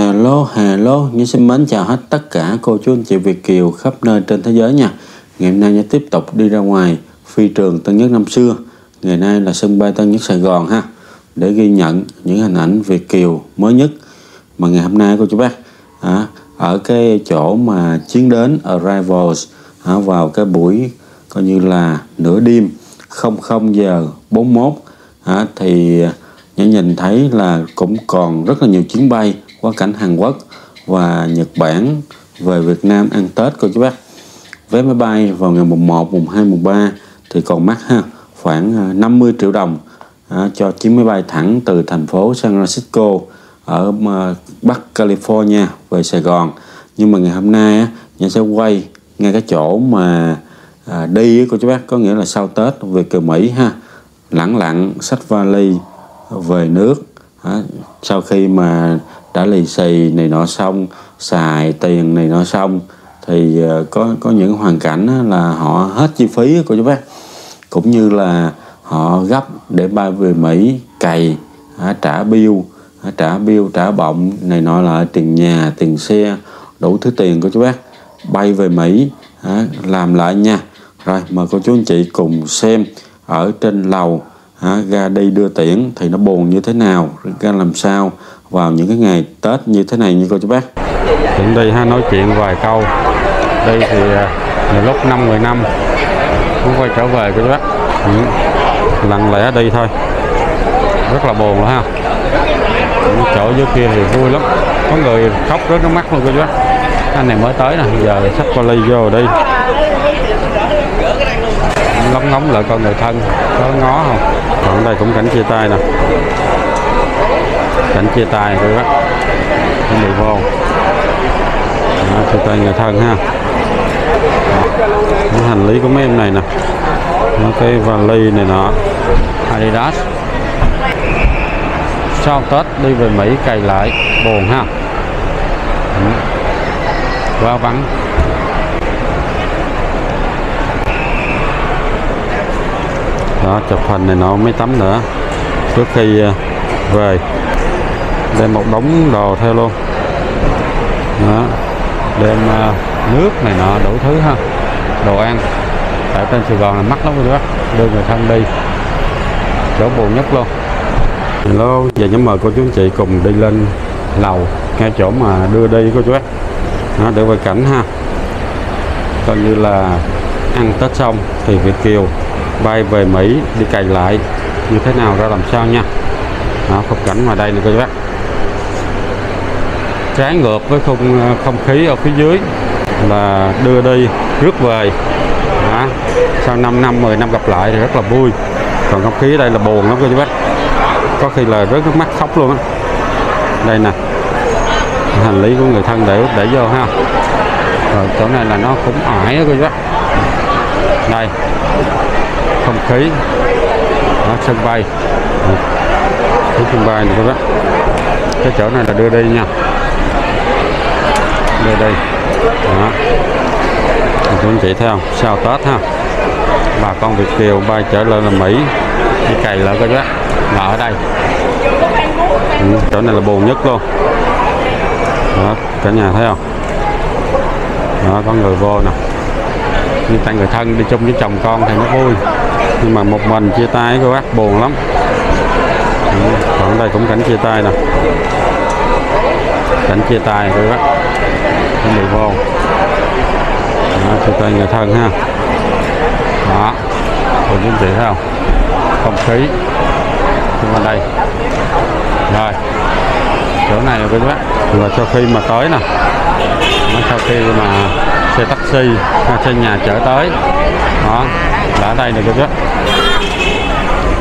Hello, hello, như xin mến chào hết tất cả cô chú anh chị Việt Kiều khắp nơi trên thế giới nha. Ngày hôm nay sẽ tiếp tục đi ra ngoài phi trường Tân Nhất năm xưa. Ngày nay là sân bay Tân Nhất Sài Gòn ha. Để ghi nhận những hình ảnh Việt Kiều mới nhất mà ngày hôm nay cô chú bác à, ở cái chỗ mà chuyến đến Arrivals à, vào cái buổi coi như là nửa đêm 00 giờ 41 à, thì nhã nhìn thấy là cũng còn rất là nhiều chuyến bay quá cảnh Hàn Quốc và Nhật Bản về Việt Nam ăn Tết cô chú bác. Vé máy bay vào ngày mùng 1, mùng 2, mùng 3 thì còn mắc ha khoảng à, 50 triệu đồng à, cho chuyến máy bay thẳng từ thành phố San Francisco ở à, Bắc California về Sài Gòn. Nhưng mà ngày hôm nay á, nhà sẽ quay ngay cái chỗ mà à, đi cô chú bác có nghĩa là sau Tết về kiều Mỹ ha. Lẳng lặng sách vali về nước à, sau khi mà đã lì xì này nọ xong, xài tiền này nọ xong, thì ờ, có có những hoàn cảnh là họ hết chi phí của chú bác. Cũng như là họ gấp để bay về Mỹ cày trả bill trả bill, trả bọng này nọ lại tiền nhà, tiền xe, đủ thứ tiền của chú bác. Bay về Mỹ làm lại nha. Rồi, mời cô chú anh chị cùng xem ở trên lầu ra ga đi đưa tiễn thì nó buồn như thế nào, ra làm sao vào những cái ngày Tết như thế này như cô chú bác? Đến đây ha, nói chuyện vài câu. Đây thì nhiều lúc 5 10 năm. Cũng quay trở về cô chú bác. Ừ. Lặng lẽ đi thôi. Rất là buồn ha. Những chỗ dưới kia thì vui lắm. Có người khóc rất nước mắt luôn cô chú bác. Anh này mới tới nè, Giờ sắp vali vô đi Lóng ngóng lại con người thân, Có ngó không? Còn đây cũng cảnh chia tay nè cảnh chia tay rồi đó. Chuẩn bị vô. Đó, chia tay người thân ha. Cái hành lý của mấy em này nè. Nó cái vali này nọ. Adidas. Sau Tết đi về Mỹ cày lại buồn ha. Quá vắng. Đó chụp hình này nọ mấy tấm nữa. Trước khi ờ, về đem một đống đồ theo luôn. Đó. đem uh, nước này nọ đủ thứ ha. Đồ ăn. Tại trên Sài Gòn là mắc lắm rồi đó. Đưa người thân đi. Chỗ buồn nhất luôn. Hello, giờ nhóm mời cô chú anh chị cùng đi lên lầu ngay chỗ mà đưa đi cô chú ấy. Đó, để quay cảnh ha. Coi như là ăn Tết xong thì Việt Kiều bay về Mỹ đi cày lại. Như thế nào ra làm sao nha? Đó, phục cảnh ngoài đây nè cô chú bác trái ngược với không ờ, không khí ở phía dưới là đưa đi rước về. À, sau 5 năm 10 năm gặp lại thì rất là vui. Còn không khí ở đây là buồn lắm cô chú bác. Có khi là rớt nước mắt khóc luôn á. Đây nè. Hành lý của người thân để để vô ha. Rồi chỗ này là nó cũng ải á cô chú bác. Đây. Không khí. Đó, sân bay. Ừ. Cái sân bay này cô bác. Cái chỗ này là đưa đi nha đây đây. Đó. Chú anh chị thấy không sau Tết ha. Bà con Việt Kiều bay trở lên là Mỹ đi cày lại cái bác là ở đây. Ừ, chỗ này là buồn nhất luôn. Đó cả nhà thấy không đó có người vô nè. Như tay người thân đi chung với chồng con thì nó vui. Nhưng mà một mình chia tay cô bác buồn lắm. Ừ, còn đây cũng cảnh chia tay nè. Cảnh chia tay cô bác chuẩn này vô đó, cho tay người thân ha. Đó rồi những thể thấy không không khí nhưng mà đây. Rồi. Chỗ này là bác. Và sau khi mà tới nè. Nó sau khi mà xe taxi xe nhà chở tới. Đó là ở đây này các bác.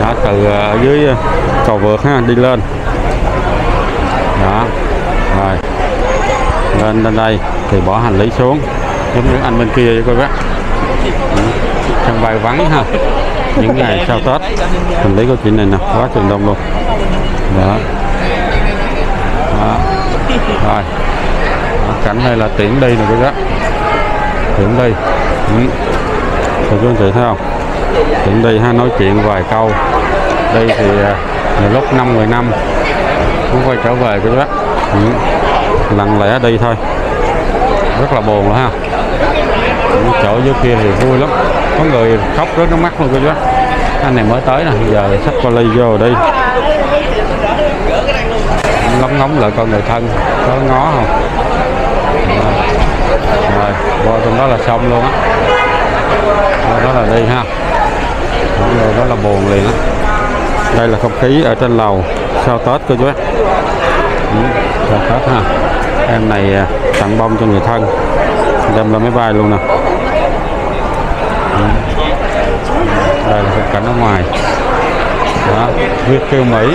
Đó từ ờ, ở dưới cầu vượt ha đi lên. Đó lên lên đây thì bỏ hành lý xuống. Giống như anh bên kia các coi bác sân bay vắng ha. Những ngày sau tết. Hành lý của chị này nè quá trường đông luôn. Đó, đó. rồi. Đó, cảnh này là tiễn đi nè các bác tiễn đi. Ừ. cô anh chị thấy không? Tiễn đi ha nói chuyện vài câu. Đây thì à, lúc năm 10 năm. Cũng quay trở về các bác ừ lặng lẽ đi thôi. Rất là buồn luôn ha. Chỗ dưới kia thì vui lắm. Có người khóc rất nước mắt luôn cô chú anh này mới tới nè giờ xách vali vô đi. Lóng ngóng lại con người thân có ngó không? Rồi vô trong đó là xong luôn á. Đó là đi ha. Mọi người đó là buồn liền á. Đây là không khí ở trên lầu sau tết cô chú ừ, sau tết ha em này à, tặng bông cho người thân. Đem lên máy bay luôn nè. Đây là khung cảnh ở ngoài. Đó. Việt kiều, Mỹ.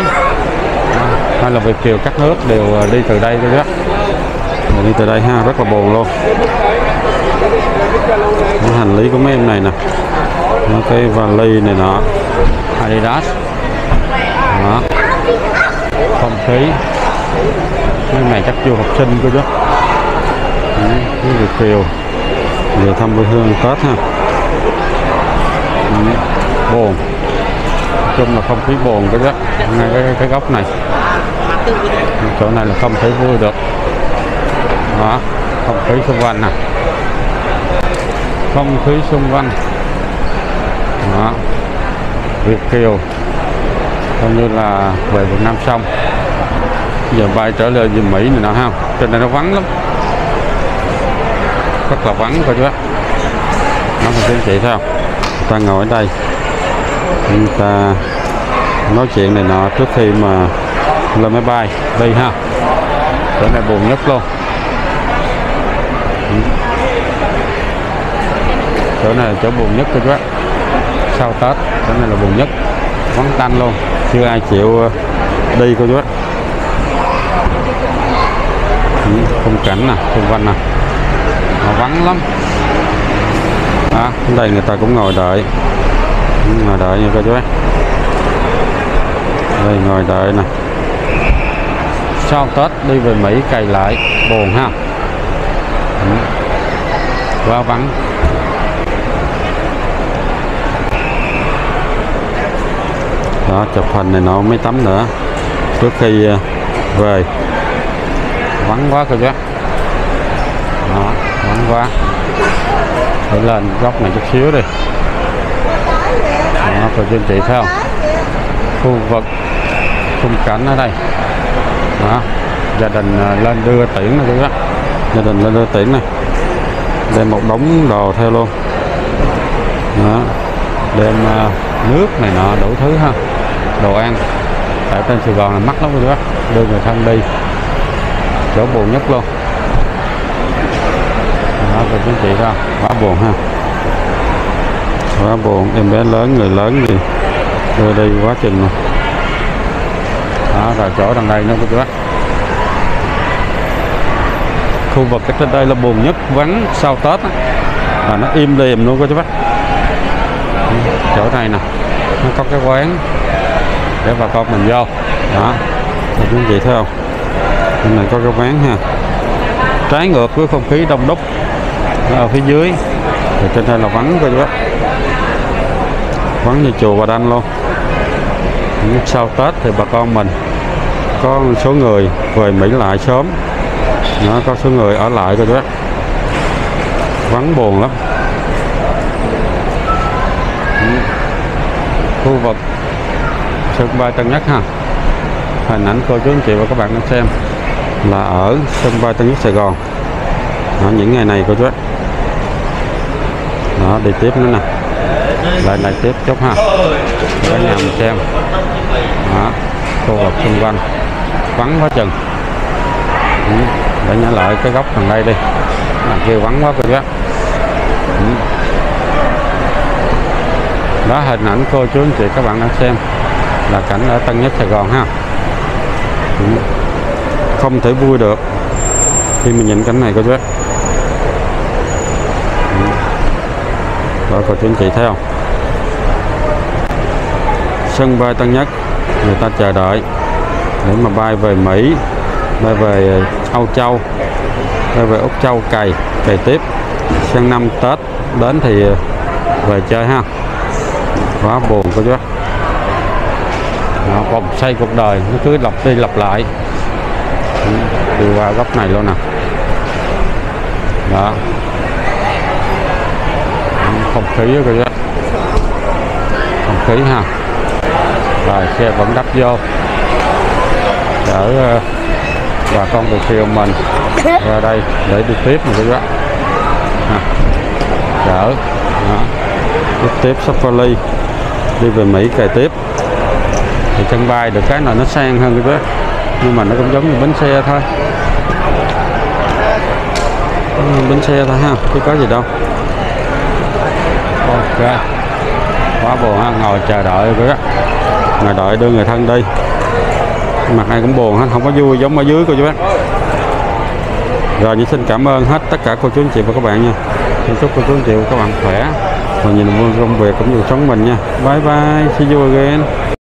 Đó. hay là Việt kiều các nước đều à, đi từ đây thôi chú đi từ đây ha, rất là buồn luôn. Cái hành lý của mấy em này nè. Nó cái vali này nọ. Adidas. Đó. Không khí cái này chắc du học sinh cơ chứ cái Việt kiều. Về thăm quê hương Tết ha. Buồn nói chung là không khí buồn cái đó ngay cái, cái góc này. Chỗ này là không thấy vui được. Đó không khí xung quanh nè. Không khí xung quanh. Đó. Việt Kiều. Coi như là về Việt Nam xong giờ bay trở lại về Mỹ này nọ ha. Trên này nó vắng lắm. Rất là vắng, coi chú bác. Nó không tiến chị thấy không? Ta ngồi ở đây. Chúng ta nói chuyện này nọ trước khi mà lên máy bay đi ha. Chỗ này buồn nhất luôn. Ừ. Chỗ này là chỗ buồn nhất cô chú bác. Sau tết, chỗ này là buồn nhất. Vắng tanh luôn. Chưa ai chịu ờ, đi cô chú bác. Ừ, khung cảnh à, nè xung quanh nè à. nó vắng lắm. À, Đó đây người ta cũng ngồi đợi. Cũng ngồi đợi nha cô chú ấy. đây ngồi đợi nè. Sau tết đi về mỹ cày lại buồn ha. Ừ. quá vắng. Đó chụp hình này nọ mấy tấm nữa. Trước khi về vắng quá cơ chứ. Đó vắng quá. Phải lên góc này chút xíu đi. Đó cô chú anh chị thấy không? Khu vực khung cảnh ở đây. Đó gia đình à, lên đưa tiễn này cô gia đình lên đưa tiễn này. Đem một đống đồ theo luôn. Đó đem à, nước này nọ đủ thứ ha. Đồ ăn. Tại trên Sài Gòn là mắc lắm rồi đó, đưa người thân đi chỗ buồn nhất luôn đó cô quý chị sao quá buồn ha. Quá buồn em bé lớn, người lớn gì đưa đi quá trình luôn đó rồi chỗ đằng đây nó có chú bác. Khu vực cách trên đây là buồn nhất, vắng sau Tết á. và nó im lìm luôn cô chú bác. Chỗ này nè, nó có cái quán để bà con mình vô. Đó, thì quý vị chị thấy không? Bên này có cái quán ha. Trái ngược với không khí đông đúc ở phía dưới. Thì trên đây là vắng coi chú bác. Vắng như chùa Bà Đanh luôn. Lúc sau Tết thì bà con mình có một số người về Mỹ lại sớm. Nó có số người ở lại coi chú bác. Vắng buồn lắm. Khu vực sân bay Tân Nhất ha. Hình ảnh cô chú anh chị và các bạn đang xem là ở sân bay Tân Nhất Sài Gòn. Đó, những ngày này cô chú đó đi tiếp nữa nè. Lại lại tiếp chút ha. Cả nhà mình xem. Đó khu vực xung quanh. Vắng quá chừng. Ừ, để nhớ lại cái góc thằng đây đi. Đằng kia vắng quá cô chú ừ. đó hình ảnh cô chú anh chị các bạn đang xem là cảnh ở Tân Nhất Sài Gòn ha. Ừ không thể vui được. Khi mình nhìn cảnh này cô chú bác đó, cô chú anh chị thấy không? Sân bay Tân Nhất, người ta chờ đợi để mà bay về Mỹ, bay về ờ, Âu Châu, bay về Úc Châu, cày cày tiếp. Sang năm Tết đến thì ờ, về chơi ha. Quá buồn, cô chú bác vòng xoay cuộc đời, nó cứ lặp đi lặp lại đi qua góc này luôn nè. Đó. Không khí á đó không khí ha. Rồi, xe vẫn đắp vô. Chở ờ, bà con Việt kiều mình ra đây để đi tiếp một cái đó chở. Đó. đi tiếp Safari đi về Mỹ kề tiếp. Thì sân bay được cái là nó sang hơn cái đó nhưng mà nó cũng giống như bánh xe thôi. Bánh xe thôi ha, chứ có gì đâu. Ok. Quá buồn ha, ngồi chờ đợi với đó. Ngồi đợi đưa người thân đi. Mặt ai cũng buồn hết, không có vui giống ở dưới cô chú bác. Rồi những xin cảm ơn hết tất cả cô chú anh chị và các bạn nha. Xin chúc cô chú anh chị và các bạn khỏe. Và nhìn công việc cũng như sống mình nha. Bye bye, see you again.